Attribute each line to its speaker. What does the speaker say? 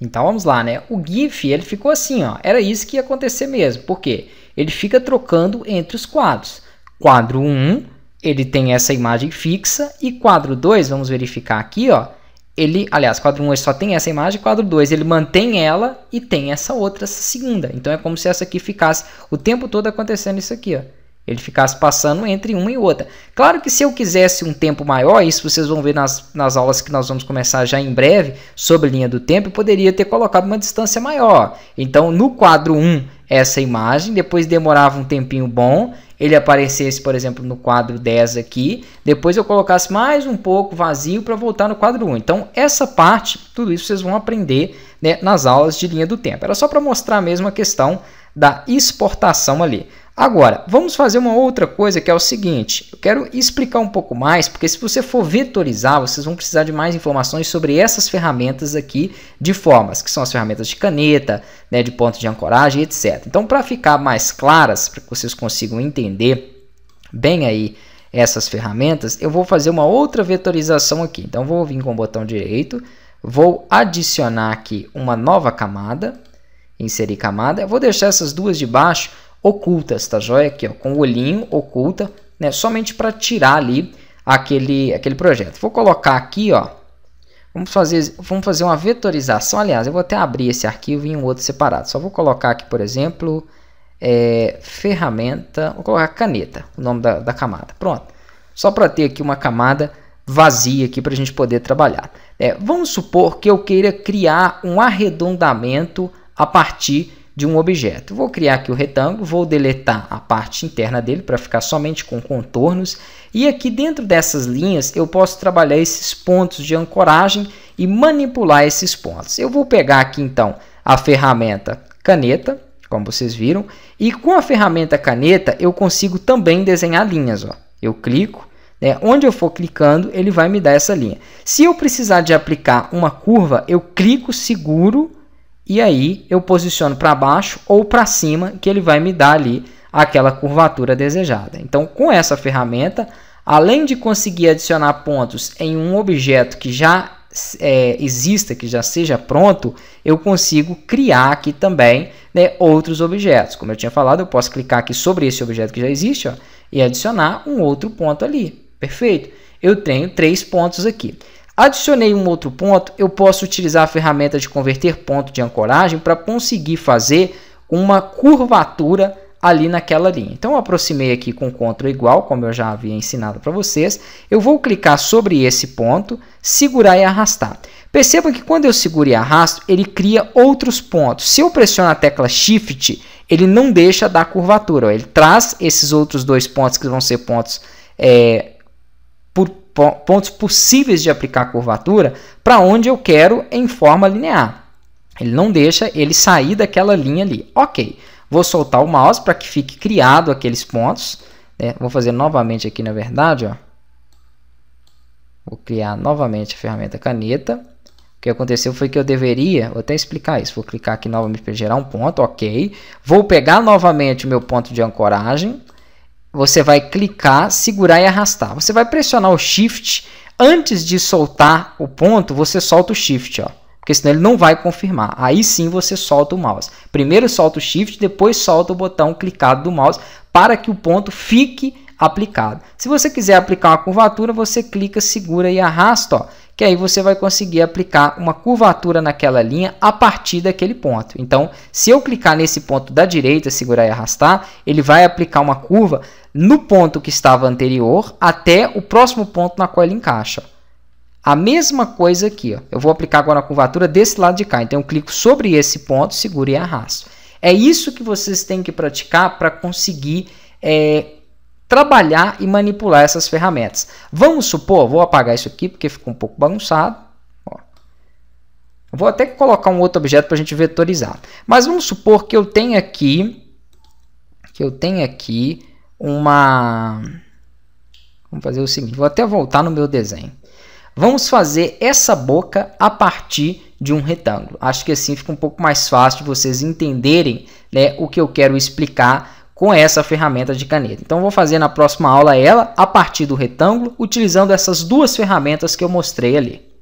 Speaker 1: Então vamos lá, né? O GIF ele ficou assim, ó. Era isso que ia acontecer mesmo. Por quê? Ele fica trocando entre os quadros. Quadro 1, ele tem essa imagem fixa e quadro 2, vamos verificar aqui, ó. Ele, aliás, quadro 1 só tem essa imagem, quadro 2 ele mantém ela e tem essa outra, essa segunda. Então é como se essa aqui ficasse o tempo todo acontecendo isso aqui, ó ele ficasse passando entre uma e outra. Claro que se eu quisesse um tempo maior, isso vocês vão ver nas, nas aulas que nós vamos começar já em breve sobre linha do tempo, eu poderia ter colocado uma distância maior. Então, no quadro 1, essa imagem, depois demorava um tempinho bom, ele aparecesse, por exemplo, no quadro 10 aqui, depois eu colocasse mais um pouco vazio para voltar no quadro 1. Então, essa parte, tudo isso vocês vão aprender né, nas aulas de linha do tempo. Era só para mostrar mesmo a questão da exportação ali. Agora, vamos fazer uma outra coisa que é o seguinte, eu quero explicar um pouco mais, porque se você for vetorizar, vocês vão precisar de mais informações sobre essas ferramentas aqui de formas, que são as ferramentas de caneta, né, de ponto de ancoragem, etc. Então, para ficar mais claras, para que vocês consigam entender bem aí essas ferramentas, eu vou fazer uma outra vetorização aqui. Então, vou vir com o botão direito, vou adicionar aqui uma nova camada, inserir camada, vou deixar essas duas de baixo ocultas, tá joia? Aqui, ó, com o olhinho oculta, né? Somente para tirar ali aquele, aquele projeto. Vou colocar aqui, ó. Vamos fazer, vamos fazer uma vetorização. Aliás, eu vou até abrir esse arquivo em um outro separado. Só vou colocar aqui, por exemplo, é, ferramenta. Vou colocar caneta, o nome da, da camada. Pronto. Só para ter aqui uma camada vazia aqui para a gente poder trabalhar. É, vamos supor que eu queira criar um arredondamento a partir de um objeto. Vou criar aqui o retângulo, vou deletar a parte interna dele para ficar somente com contornos. E aqui dentro dessas linhas eu posso trabalhar esses pontos de ancoragem e manipular esses pontos. Eu vou pegar aqui então a ferramenta caneta, como vocês viram, e com a ferramenta caneta eu consigo também desenhar linhas. Ó. Eu clico, né, onde eu for clicando ele vai me dar essa linha. Se eu precisar de aplicar uma curva, eu clico, seguro e aí eu posiciono para baixo ou para cima que ele vai me dar ali aquela curvatura desejada. Então, com essa ferramenta, além de conseguir adicionar pontos em um objeto que já é, exista, que já seja pronto, eu consigo criar aqui também né, outros objetos. Como eu tinha falado, eu posso clicar aqui sobre esse objeto que já existe ó, e adicionar um outro ponto ali. Perfeito? Eu tenho três pontos aqui. Adicionei um outro ponto, eu posso utilizar a ferramenta de converter ponto de ancoragem para conseguir fazer uma curvatura ali naquela linha. Então eu aproximei aqui com Ctrl igual, como eu já havia ensinado para vocês. Eu vou clicar sobre esse ponto, segurar e arrastar. Perceba que quando eu seguro e arrasto, ele cria outros pontos. Se eu pressiono a tecla Shift, ele não deixa dar curvatura. Ele traz esses outros dois pontos que vão ser pontos é, pontos possíveis de aplicar curvatura para onde eu quero em forma linear. Ele não deixa ele sair daquela linha ali. Ok, vou soltar o mouse para que fique criado aqueles pontos. Né? Vou fazer novamente aqui na verdade. Ó. Vou criar novamente a ferramenta caneta. O que aconteceu foi que eu deveria, vou até explicar isso, vou clicar aqui novamente para gerar um ponto, ok. Vou pegar novamente o meu ponto de ancoragem, você vai clicar, segurar e arrastar. Você vai pressionar o Shift. Antes de soltar o ponto, você solta o Shift, ó. Porque senão ele não vai confirmar. Aí sim você solta o mouse. Primeiro solta o Shift, depois solta o botão clicado do mouse para que o ponto fique aplicado. Se você quiser aplicar uma curvatura, você clica, segura e arrasta, ó que aí você vai conseguir aplicar uma curvatura naquela linha a partir daquele ponto. Então, se eu clicar nesse ponto da direita, segurar e arrastar, ele vai aplicar uma curva no ponto que estava anterior até o próximo ponto na qual ele encaixa. A mesma coisa aqui, ó. eu vou aplicar agora a curvatura desse lado de cá. Então, eu clico sobre esse ponto, seguro e arrasto. É isso que vocês têm que praticar para conseguir é, trabalhar e manipular essas ferramentas. Vamos supor, vou apagar isso aqui porque ficou um pouco bagunçado. Ó. Vou até colocar um outro objeto para a gente vetorizar. Mas vamos supor que eu tenha aqui, que eu tenha aqui uma... Vamos fazer o seguinte, vou até voltar no meu desenho. Vamos fazer essa boca a partir de um retângulo. Acho que assim fica um pouco mais fácil de vocês entenderem né, o que eu quero explicar com essa ferramenta de caneta. Então, vou fazer na próxima aula ela a partir do retângulo, utilizando essas duas ferramentas que eu mostrei ali.